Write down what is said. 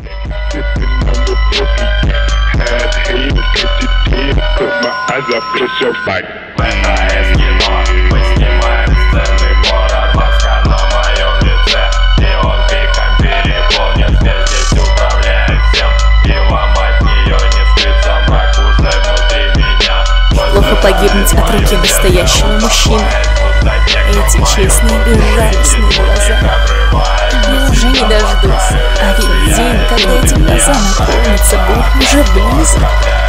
И И Плохо погибнуть от руки настоящего мужчины. Эти честные, безжалостные глаза. Я уже не дождусь. А ведь когда эти глаза наполнятся болью, уже близок.